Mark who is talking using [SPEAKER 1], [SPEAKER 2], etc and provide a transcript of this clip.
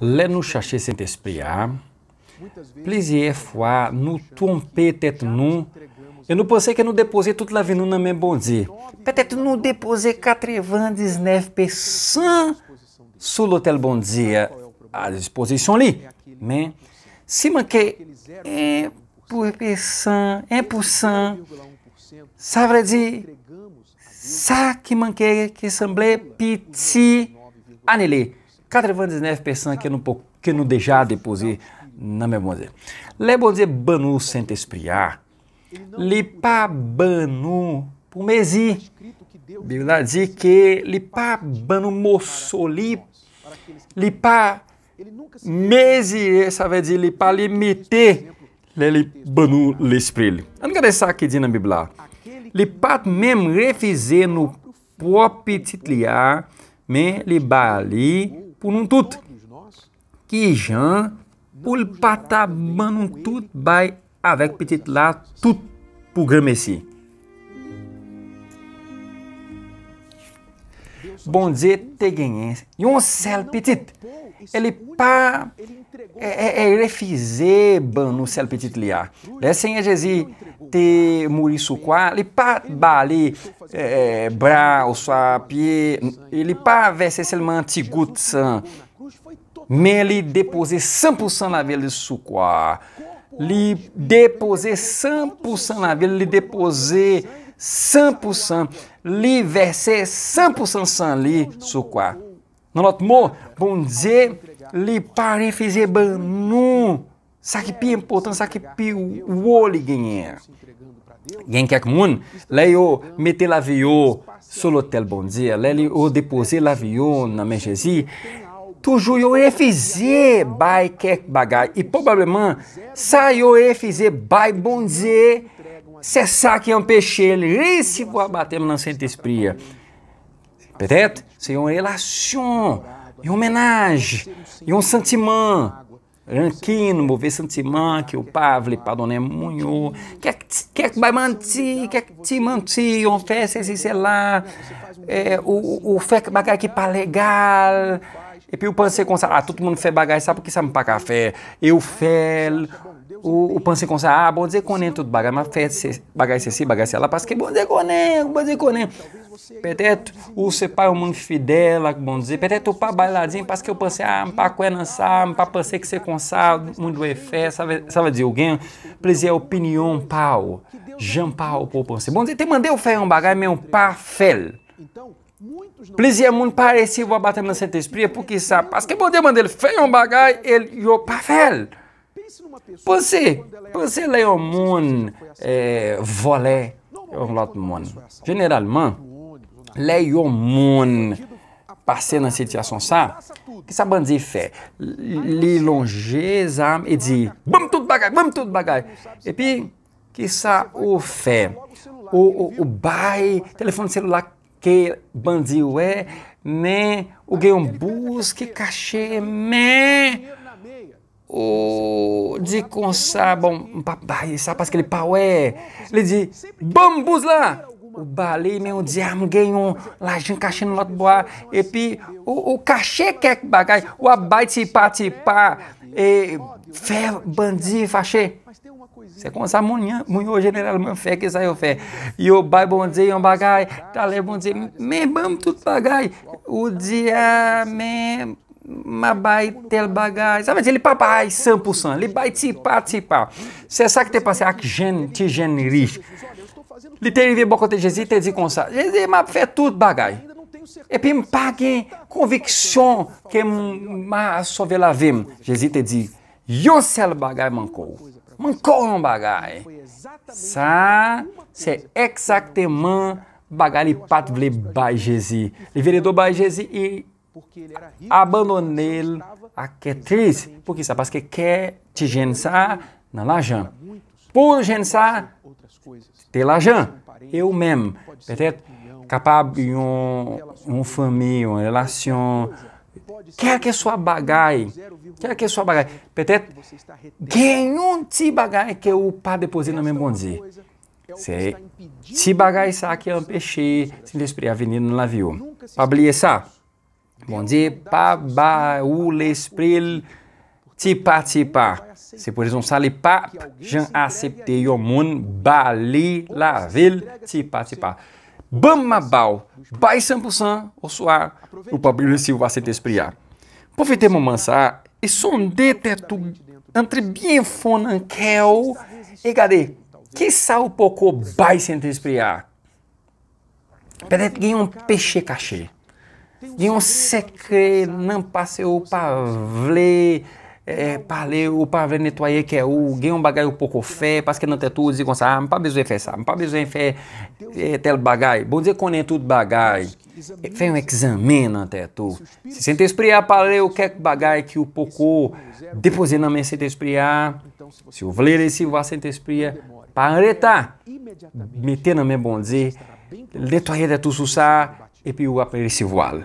[SPEAKER 1] Lè nou chache Saint-Esprit a, plizye fwa nou trompe tet nou, e nou pense ke nou depose tout la vi nou nan men bondye. Petet nou depose 99% sou lotel bondye a disposisyon li. Men, si manke 1%, 1%, sa vre di, sa ki manke ki semble piti anele. 99% que não, que não deixar depois na memória. Lembra dizer banu sente espriar. Lipa banu por mesi. Bíblia diz que lipa banu moçoli. Lipa mesi, essa vai dizer lipa limite. Leli banu l'esprit. Não quer dizer que diz na Bíblia. Lipa mesmo refizer no próprio titliar, me liba ali pou nou tout. Ki jan pou l pata ban nou tout bay avek petit la tout pou gremesi. Bon diye te genyen, yon sel petit, ele pa e refize ban nou sel petit li a. Le senye Jezi te mouri sou kwa, li pa bali bra ou swa piye, li pa vese selman ti gout san, men li depose 100% la vel sou kwa. Li depose 100% la vel, li depose 100%, li vese 100% san li sou kwa. Nan lot mo, bon diye, li pa refize ban nou, Sa ki pi impotant, sa ki pi wou li genyen. Gen kek moun, le yo mette la viyo sou lotel bondir, le yo depose la viyo nan menjezi, toujou yo refize bay kek bagay. E probableman, sa yo refize bay bondir, se sa ki empeshe li resivwa batem nan sent espri. Petet, se yon relasyon, yon menaj, yon sentiman, rankine, mouvè sentiman, ki ou pa vle padonè moun yo, kek bay manti, kek ti manti, yon fè se si se la, ou fèk bagay ki pa legal, epi ou pense kon sa, a, tout moun fè bagay sa, pou ki sa m pa ka fè, e ou fèl, ou pense kon sa, a, bon diè konen tout bagay, ma fè bagay se si, bagay se la, paske bon diè konen, bon diè konen, Petet ou se pa yon moun fidel ak bon diye. Petet ou pa baladin paske ou pense, a, ah, m pa kwen nan sa, m pa pense ki se kon sa, moun dwe fe. Sa ve, sa ve di ou gen, plezi opinyon pa ou. Jan pa ou pou pense. Bon diye, te mande ou fe yon bagay men ou pa fel. Plezi moun pa resivo a batem nan set espri. E pou ki sa? Paske bon diye mande el fe yon bagay, el yo pa fel. Pense, pense le yon moun eh, vole yon lot moun. Generalman, le yon moun pase nan sityasyon sa, ki sa bandi fe, li longe zam e di, bom tout bagay, bom tout bagay, E pi, ki sa ou fe, ou, ou bay, telefon selula ke bandi we, men, ou gen yon bouz ki kache, men, ou di kon sa, bon, mpa bay sa, paske li pa we, li di, bom bouz la, ou balé, mais on dit, ah, m'gayon, l'argent caché dans l'autre bois. Et puis, ou, ou caché quelques bagages, ou à bâti, parti, pas, et faire bandit fâché. C'est comme ça, mon yo généralement fait que ça yo fait. Yo bay bon Dieu, yon bagay, talè bon Dieu, mais bam tout bagay. Ou dit, ah, mais ma bay tel bagay. Ça veut dire, li pa bay 100%, li bay ti pa, ti pa. C'est ça qui t'est passé avec jeune, ti jeune riche. Li te rive bo kote Jezi, te di kon sa. Jezi, ma fe tout bagay. E pi m pa gen konviksyon ke ma sove la vim. Jezi te di, yon sel bagay mankou. Mankou yon bagay. Sa, se eksakteman bagay li pat vle bay Jezi. Li vire do bay Jezi, i abandonel a ke tris. Pou ki sa? Paske ke ti jen sa nan la jan. Pou jen sa, ter lajan. Eu menm, petet kapab yon, yon fami, yon relasyon, kelke swa bagay, kelke swa bagay, petet gen yon ti bagay ke ou pa depoze nan men bondye. Se ti bagay sa ki an peche, se l'esprit aveni nan la viyo. Pa bliye sa, bondye pa ba ou l'esprit ti pa ti pa. Se por exemple, sa li pa jan accepte yon moun ba li la vil ti pa ti pa. Bam ma baw, bay 100% au soir, ou pa recevoir cet esprit là. Profitez moment ça et sondez tête entre bien fond en cœur et regardez, que ça ou pouco bay cet esprit là. Peut-être qu'il y a un péché caché. Il y a un secret non passé ou pas vle eh, pale ou pa ven netwaye ke ou, gen yon bagay ou poko fe, paske nan te tou di kon sa, mpa bezwen fe sa, mpa bezwen fe eh, tel bagay. Bon diye konen tout bagay, eh, fe yon eksamen nan te tou. Se sent espri a pale ou kek bagay ki ou poko depoze nan men sent espri a, se ou vle resiva sent espri a, pa an reta, mette nan men bon diye, netwaye de tou sou sa, epi ou apre resivoal.